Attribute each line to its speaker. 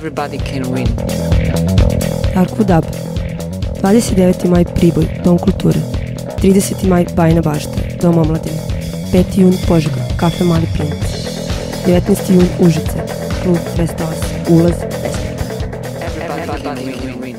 Speaker 1: Everybody can win.
Speaker 2: Arku Dab 29. maj Priboj, Dom kulture 30. maj Bajna bašta, Dom omladine 5. jun Požega, Kafe Mali Print 19. jun Užice, Klub 208, ulaz
Speaker 1: Everybody can win.